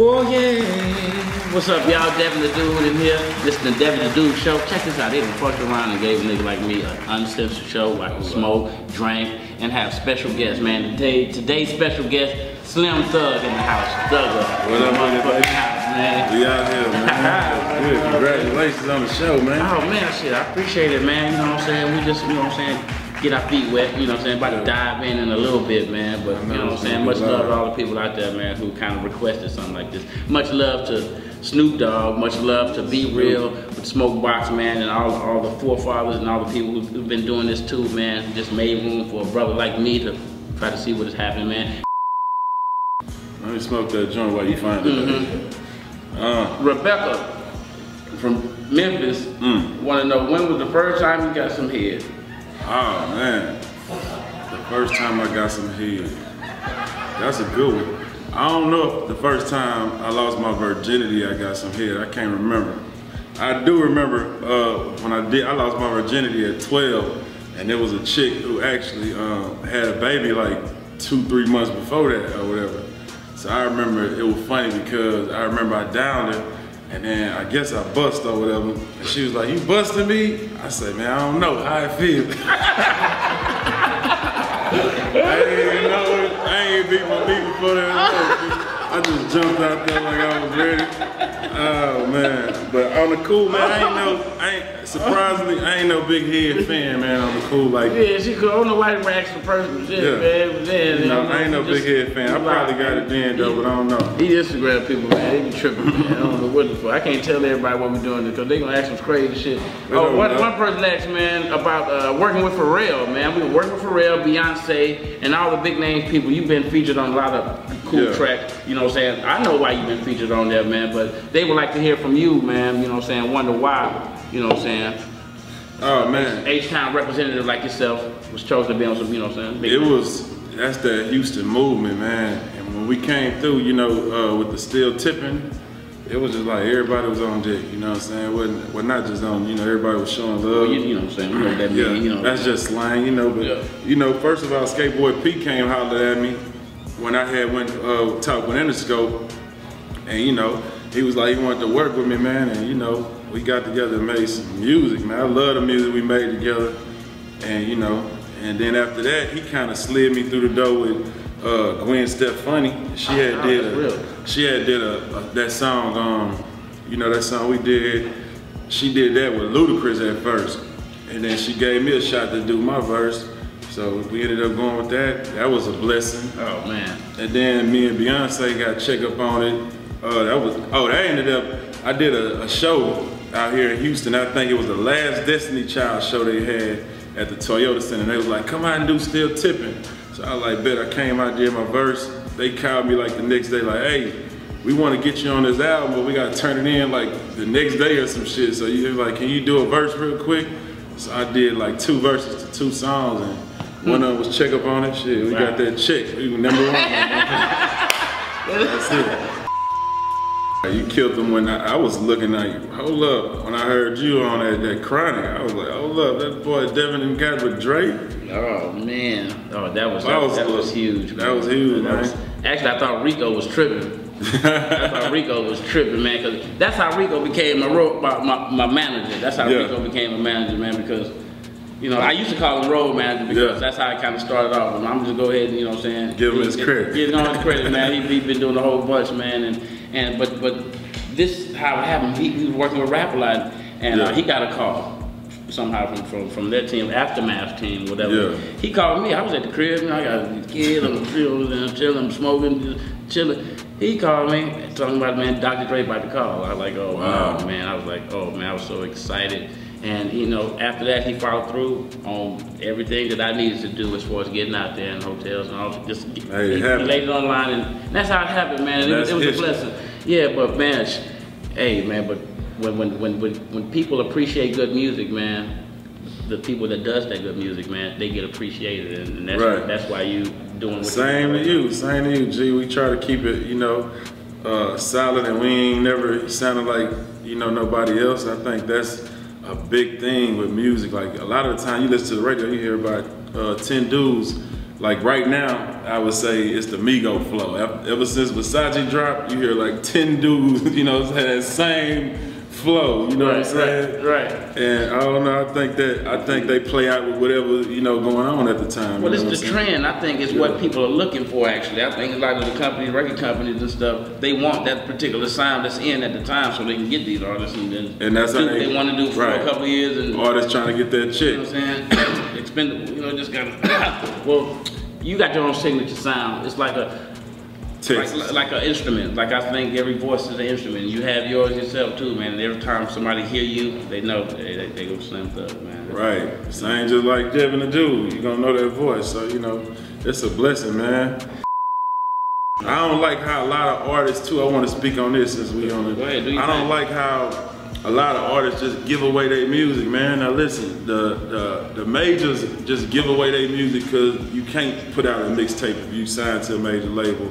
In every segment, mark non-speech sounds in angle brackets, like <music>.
Oh yeah. What's up, y'all? Devin the Dude in here. This is the Devin the Dude show. Check this out. They done fucked around and gave a nigga like me an uncensored show where I can smoke, drink, and have special guests, man. Today, today's special guest, Slim Thug in the house. Thug up. What up, Motherfucking house, man. We out here, man. <laughs> Good. Congratulations on the show, man. Oh man, shit, I appreciate it, man. You know what I'm saying? We just, you know what I'm saying, get our feet wet, you know what I'm saying? About to dive in in a little bit, man. But, you know what I'm saying? Much love to all the people out there, man, who kind of requested something like this. Much love to Snoop Dogg, much love to B-Real with Smoke Box, man, and all, all the forefathers and all the people who've, been doing this too, man. Just made room for a brother like me to try to see what is happening, man. Let me smoke that joint while you find it. Mm-hmm. Uh, Rebecca from Memphis Mm. want to know when was the first time you got some head? Oh, man. The first time I got some head. That's a good one. I don't know if the first time I lost my virginity I got some head. I can't remember. I do remember uh, when I did, I lost my virginity at 12, and there was a chick who actually um, had a baby like two, three months before that or whatever. So I remember it was funny because I remember I downed her, and then I guess I bust or whatever. And she was like, "You busting me?" I said, "Man, I don't know how <laughs> I feel." I ain't know, I ain't beat my beat before that. I just jumped out there like I was ready. Oh man, but on the cool man, I ain't no, I ain't surprisingly, I ain't no big head fan, man. On the cool, like Yeah, she could. I don't know why they asked for person. Shit, Yeah. man. It was there, no, man. I ain't no Just- big head fan. I probably got it then though, but I don't know. These Instagram people, man, they be tripping, man. I don't know what the fuck. I can't tell everybody what we're doing because they gonna ask some crazy shit. Oh, one, one person asked, man, about uh, working with Pharrell, man. We were working with Pharrell, Beyonce, and all the big names people. You've been featured on a lot of cool Yeah. tracks. You know what I'm saying? I know why you've been featured on there, man, but they would like to hear from you, man. You know what I'm saying? Wonder why. You know what I'm saying? Oh man, H-Town representative like yourself was chosen to be on some, you know what I'm saying? It was that's that Houston movement, man. And when we came through, you know, uh, with the Still Tipping, it was just like everybody was on deck. You know what I'm saying? It wasn't well, not just on. You know, everybody was showing love. Well, you, you know what I'm saying? You know that Yeah, mean, you know. that's just slang, you know. But Yeah. you know, first of all, Skateboard P came hollered at me when I had went uh, talk with Interscope, and you know, he was like he wanted to work with me, man, and you know, we got together and made some music, man. I love the music we made together, and you know, and then after that, he kind of slid me through the door with uh, Gwen Stefani. She had Oh, did a, real. she had did a, a that song, um, you know, that song we did. She did that with Ludacris at first, and then she gave me a shot to do my verse. So we ended up going with that. That was a blessing. Oh, man. And then me and Beyonce got check up on it. Uh, that was oh, that ended up. I did a, a show out here in Houston. I think it was the last Destiny Child show they had at the Toyota Center. They was like, come out and do Still Tipping. So I like, bet I came out, did my verse. They called me like the next day, like, hey, we want to get you on this album, but we got to turn it in like the next day or some shit. So you like, can you do a verse real quick? So I did like two verses to two songs, and one of them was check up on it. Shit, we got that check. We were number one. <laughs> That's it. You killed them when I, I was looking at you. Hold up. When I heard you on that, that chronic, I was like, hold up, that boy Devin and got with Dre. Oh man, oh that was that, That was, was that was huge. That was huge, That was- actually, I thought Rico was tripping. <laughs> I thought Rico was tripping, man, because that's how Rico became my, ro- my, my, my manager. That's how Yeah. Rico became a manager, man, because. You know, I used to call him road manager because Yeah. that's how I kind of started off. And I'm just go ahead and you know what I'm saying. Give him his credit. Give him his credit, man. He, <laughs> he been doing a whole bunch, man. And and but but this how it happened. He, he was working with Rap-A-Lot, and uh, he got a call somehow from, from from their team, aftermath team, whatever. Yeah. He called me. I was at the crib, and I got these kids, I'm chilling, and I'm chilling, I'm smoking, just chilling. He called me, talking about man, Dr. Dre about to call. I was like, oh wow, man. I was like, oh man, I was so excited. And you know, after that, he followed through on everything that I needed to do as far as getting out there in hotels and all. Just get, Hey, he, he laid it online, and that's how it happened, man. And it, was- it was a blessing. Yeah, but man, hey, man, but when when when when, when people appreciate good music, man, the people that does that good music, man, they get appreciated, and, and that's Right. that's why you doing what Same to you, same to you, G. We try to keep it, you know, uh, solid, and we ain't never sounded like, you know, nobody else. I think that's a big thing with music. Like a lot of the time, you listen to the radio, you hear about uh, ten dudes like right now, I would say it's the Migo flow. Ever since Versace dropped, you hear like 10 dudes, <laughs> you know, that same flow, you know right, what I'm saying? Right, right. And I don't know, I think that I think they play out with whatever, you know, going on at the time. Well, you it's the trend. I think it's Yeah. what people are looking for. Actually, I think a lot of the companies, record companies and stuff, they want that particular sound that's in at the time, so they can get these artists and then And that's do what they- they want to do for right. a couple of years and Artists trying to get that You chick. know what I'm saying? <coughs> Expendable, you know, just got <coughs> well, you got your own signature sound. It's like a Texas. like, like an instrument. Like I think every voice is an instrument. You have yours yourself too, man. And every time somebody hear you, they know they, they, they go Slim Thug, man. Right. Same just like Devin the Dude. You're gonna know that voice. So, you know, it's a blessing, man. I don't like how a lot of artists too, I wanna speak on this since we on it. Go ahead, do I don't thing. like how a lot of artists just give away their music, man. Now listen, the the, the majors just give away their music because you can't put out a mixtape if you sign to a major label.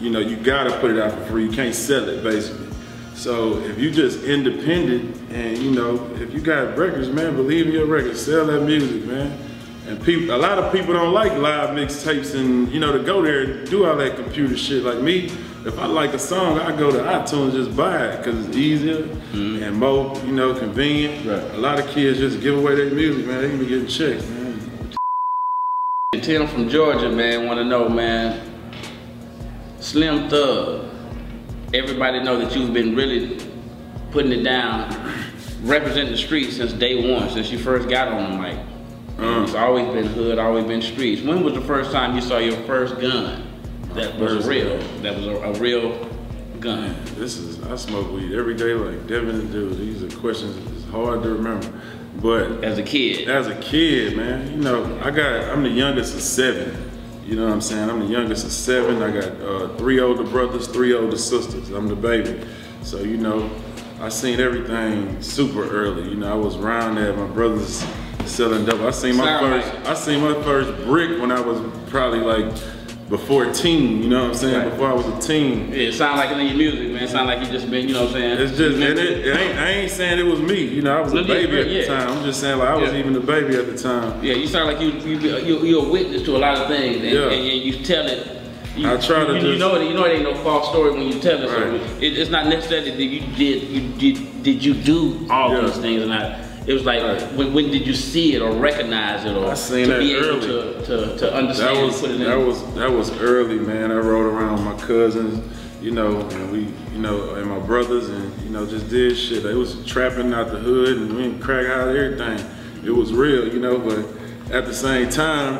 You know, you gotta put it out for free. You can't sell it basically. So if you just independent and you know, if you got records, man, believe in your records, sell that music, man. And people, a lot of people don't like live mixtapes and you know to go there and do all that computer shit. Like me, if I like a song, I go to iTunes just buy it because it's easier mm-hmm. and more, you know, convenient. Right. A lot of kids just give away their music, man. They can be getting checks, man. Tim from Georgia, man, want to know, man. Slim Thug. Everybody know that you've been really putting it down, representing the streets since day one, since you first got on the mic. Uh. It's always been hood, always been streets. When was the first time you saw your first gun that was real? gun. That was a, a real gun. This is I smoke weed every day like Devin and Dude. These are questions it's hard to remember. But As a kid. as a kid, man, you know, I got I'm the youngest of seven. You know what I'm saying? I'm the youngest of seven. I got uh, three older brothers, three older sisters. I'm the baby. So, you know, I seen everything super early. You know, I was around there, my brothers selling dope. I seen my Sound first like- I seen my first brick when I was probably like before teen, you know what I'm saying? Right. Before I was a teen. Yeah, it sound like it in your music, man. It sound like you just been, you know what I'm saying? It's just, and it, it ain't, I ain't saying it was me. You know, I was No, a baby yeah, at the yeah. time. I'm just saying, like, I was even a baby at the time. Yeah, you sound like you you you you're a witness to a lot of things, and, Yeah. and, you tell it. You, I try to you, you know it. You know it ain't no false story when you tell it. So it, it's not necessarily that you did you did did you do all these things or not. It was like Right. when, when did you see it or recognize it or I seen to that be able early. to, to, to understand That was put it in. that was that was early, man. I rode around with my cousins, you know, and we, you know, and my brothers, and you know, just did shit. It was trapping out the hood, and we didn't crack out everything. It was real, you know, but at the same time,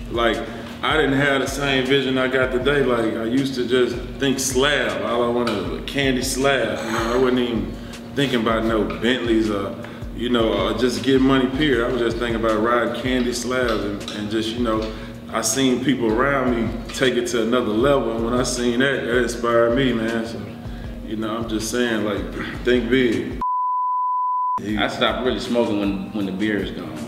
<clears throat> like I didn't have the same vision I got today. Like I used to just think slab. All I wanted was a candy slab. You know, I wasn't even thinking about no Bentleys or, you know, or just get money. Period. I was just thinking about riding candy slabs and, and just, you know, I seen people around me take it to another level, and when I seen that, that inspired me, man. So, you know, I'm just saying, like, <clears throat> think big. I stopped really smoking when when the beer is gone.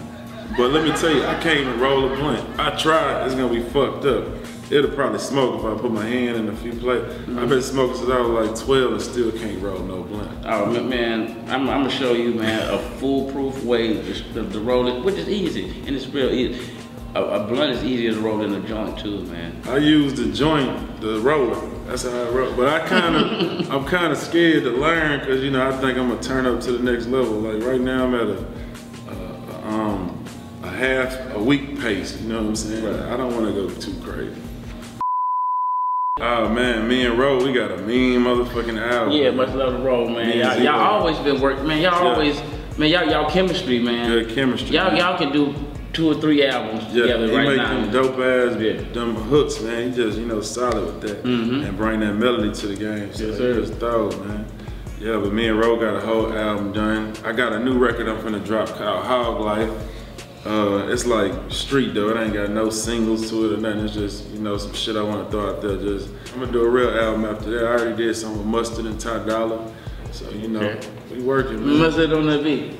But let me tell you, I can't even roll a blunt. I tried, it's gonna be fucked up. It'll probably smoke if I put my hand in a few plates. I've been smoking since I was like 12 and still can't roll no blunt. Oh man, I'm, I'm gonna show you, man, a foolproof way to, to roll it, which is easy and it's real easy. A, a blunt is easier to roll than a joint too, man. I use the joint, the roller. That's how I roll. But I kind of, <laughs> I'm kind of scared to learn because you know I think I'm gonna turn up to the next level. Like right now I'm at a, a, a um, a half a week pace. You know what I'm saying? I don't want to go too crazy. Oh man, me and Ro, we got a mean motherfucking album. Yeah, much love to roll, man. Y'all, y'all always been working, man. Y'all Yeah. always, man. Y'all, y'all chemistry, man. Good chemistry. Y'all, y'all can do two or three albums Yeah, together he right make now. them dope ass, Yeah. them hooks, man. He just, you know, solid with that Mhm. and bring that melody to the game. So Yes, sir. just throw, man. Yeah, but me and Ro got a whole album done. I got a new record I'm finna drop called Hogg Life. Uh, it's like street though. It ain't got no singles to it or nothing. It's just, you know, some shit I wanna throw out there. Just, I'm gonna do a real album after that. I already did some with Mustard and Ty Dolla. So, you know, Okay. we working, You man. Mustard on that beat.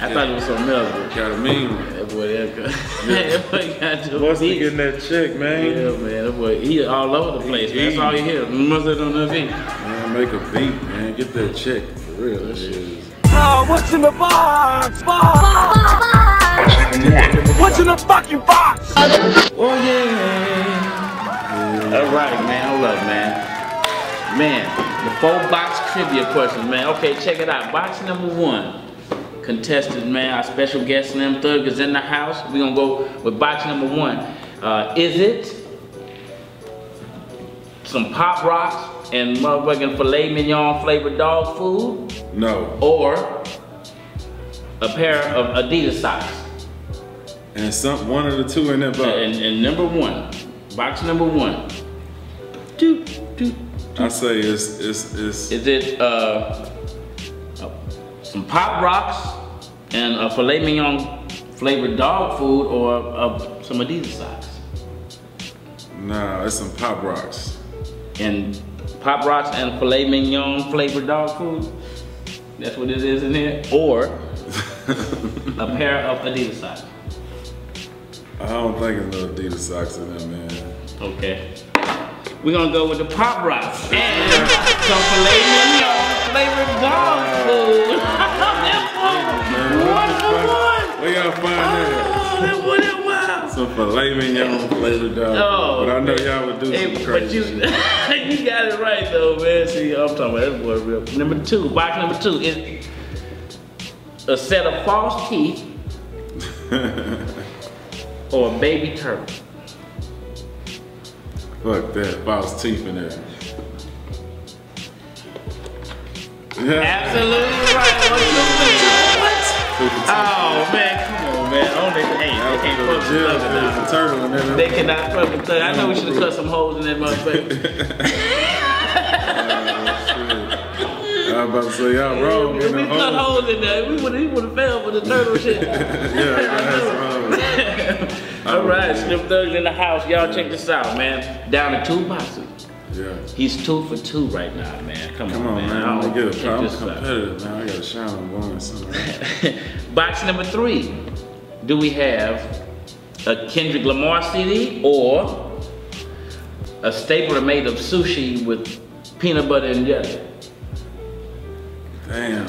I thought it was something else. but- Got a mean one. That boy, that guy. <laughs> that boy got to Mustard beat. getting that check, man. Yeah, man. That boy, he all over the place, man. That's all you hear. Mustard on that beat. Man, make a beat, man. Get that check for real. That shit is. Oh, what's in the box? Box! What's in the fucking box? Oh yeah. All right, man. Hold up, man. Man, the four box trivia questions, man. Okay, check it out. Box number one. Contestant, man. Our special guest, Slim Thug, is in the house. We're gonna go with box number one. Uh, is it some Pop Rocks and motherfucking filet mignon flavored dog food? No. Or a pair of Adidas socks? And some one of the two in that box. And, and number one, box number one. Doot, doot. I say it's it's it's Is it uh, uh, some Pop Rocks and a filet mignon flavored dog food or uh, some Adidas socks? nah, it's some pop rocks. And Pop Rocks and filet mignon flavored dog food? That's what it is in here? Or <laughs> a pair of Adidas socks? I don't think it's no Adidas socks in there, man. Okay. We're gonna go with the Pop Rocks and some filet mignon flavored dog food. <laughs> One, for one. Where y'all find that? Oh, that one is wild. Some filet mignon flavored dog. Oh, but I know y'all would do Hey, some but you, <laughs> you got it right though, man. See, I'm talking about that boy real. Number two, box number two is a set of false teeth <laughs> or a baby turtle. Fuck that, false teeth in there. Absolutely right. One, two, three. What? Oh man, come on, man. Only hey, they can't fuck with gel, Thugger put now. the turtle in there. They cannot fuck with Thugger. I know we should have cut some holes in that motherfucker. <laughs> Oh, I was about to say y'all wrong. If we cut holes in there, we would have would have fell for the turtle shit. <laughs> Yeah, that's wrong. All right, Slim Thugs in the house. Y'all check this out, man. Down to two boxes. Yeah. He's two for two right now, man. Come, Come on, man. I I'm don't- get a I'm this out. competitive, man. I got a shine on one. Box number three. Do we have a Kendrick Lamar CD or a stapler made of sushi with peanut butter and jelly? Damn.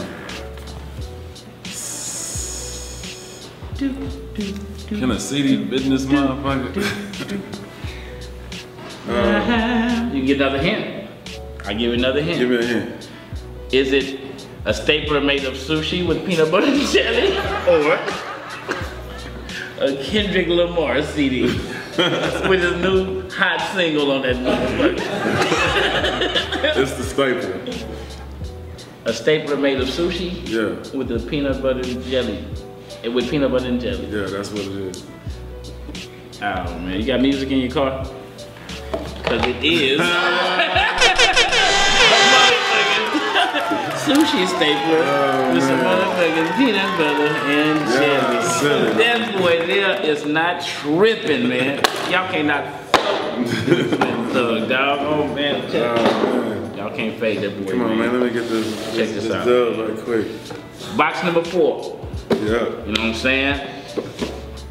Can a CD fit in this motherfucker? <laughs> uh, You can get another hint. I'll give you another hint. give me a hint. Is it a stapler made of sushi with peanut butter and jelly <laughs> or a Kendrick Lamar CD <laughs> with his new hot single on that motherfucker? It's the staple. A stapler made of sushi Yeah. with the peanut butter and jelly. And with peanut butter and jelly. Yeah, that's what it is. Oh man, you got music in your car? Cause it is. <laughs> Sushi stapler Oh, with some motherfucking peanut butter and Yeah, jelly. That boy there is not tripping, man. Y'all can't cannot thug dog. Oh man, Oh, man. y'all can't fade that boy. Come on, man. Let me get this, Check this, this this out. dub right quick. Box number four. Yeah. You know what I'm saying?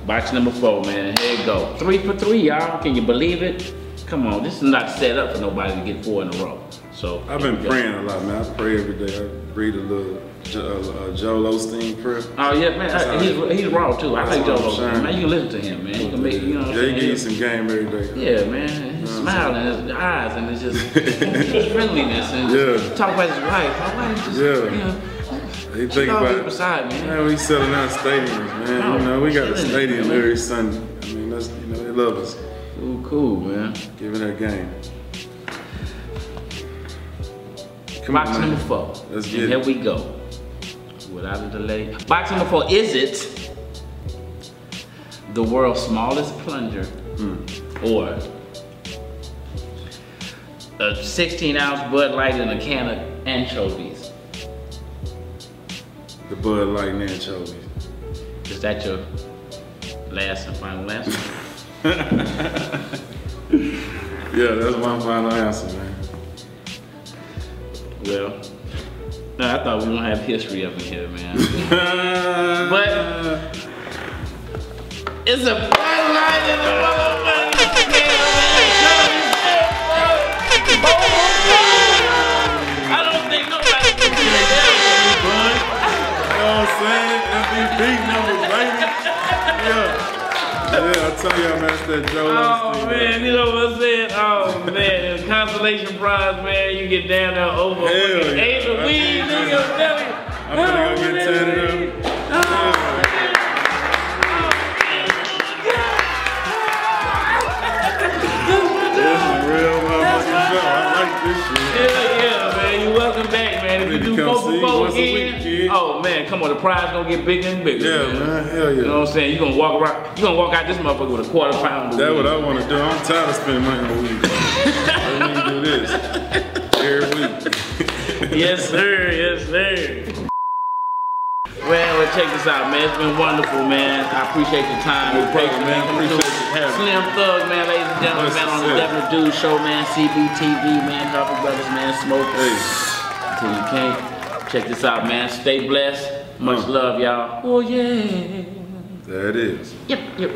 Box number four, man. Here you go. Three for three, y'all. Can you believe it? Come on, this is not set up for nobody to get four in a row. So I've been praying a lot, man. I pray every day. I read a little Jo- uh, Joel Osteen prayer. Oh yeah, man. he's, he's raw too. I like Joel Osteen. Man, you can listen to him, man. You can make, you know what Yeah, he give you some game every day. Yeah, man. His smile and his eyes and it's just <laughs> his friendliness and Yeah. talk about his wife. My wife just, Yeah. you know, He she think about beside me. Man, we selling out stadiums, man. Oh, you know, we got a stadium every Sunday. I mean, that's you know, they love us. Ooh, cool, man. Giving that game. Come Box on, number four. Let's and get here it. we go. Without a delay. Box number four. Is it the world's smallest plunger Hmm. or a 16 ounce Bud Light in a can of anchovies? The Bud Light and anchovies. Is that your last and final answer? <laughs> Yeah, that's my final answer, man. well, no, I thought we were gonna have history up in here, man. <laughs> But it's a Bud Light in a Tell y'all, man, that Joe. Oh man, you know what I'm saying? Oh man, consolation prize, man. You get down there over Hell yeah. eight of weed, nigga. I'm telling you. I'm finna go get tatted up. Come on, the prize gonna get bigger and bigger. Yeah, man, hell yeah. You know what I'm saying? You gonna walk around, you gonna walk out this motherfucker with a quarter pound. That's weed. what I want to do. I'm tired of spending money on weed. Let me do this every week. <laughs> yes, sir. Yes, sir. Well, well, check this out, man. It's been wonderful, man. I appreciate your time. No problem, patience, man. Appreciate you. Slim Thug, man, ladies and gentlemen, Yes, man, on the. Devil Dude Show, man. CBTV, man. Coffee Brothers, man. Smoke. Hey. Until you can't. Check this out, man. Stay blessed. Much love, y'all. Oh, yeah. There it is. Yep, yep.